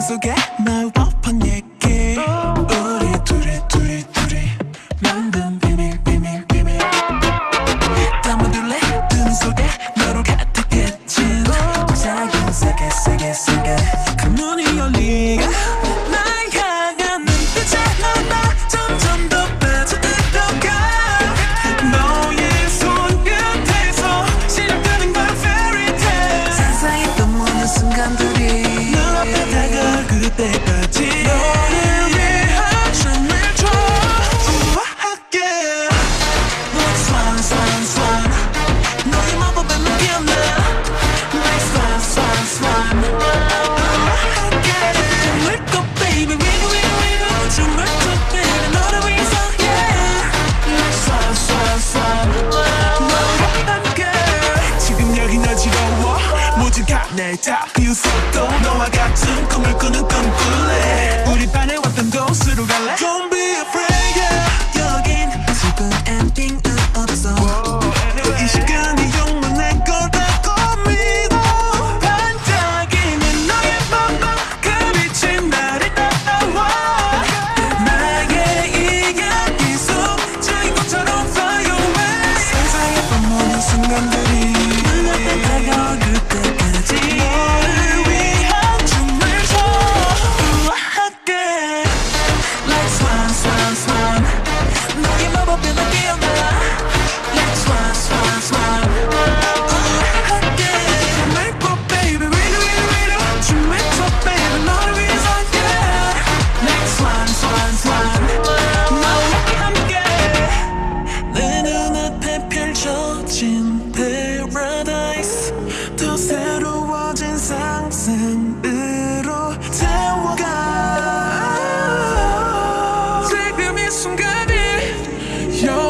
so get 다 비웃어도 너와 같은 꿈을 꾸는 꿈꿀래. 우리 반에 왔던 곳으로 갈래? Don't be afraid yeah. 여긴 슬픈 엔딩은 없어. 이 시간이 영원 내 거라고 믿어 반짝이는 너의 맘만 그 빛이 나를 따라와. 나의 이야기 속 주인공처럼 fly away. 세상에 뻔뻔한 순간들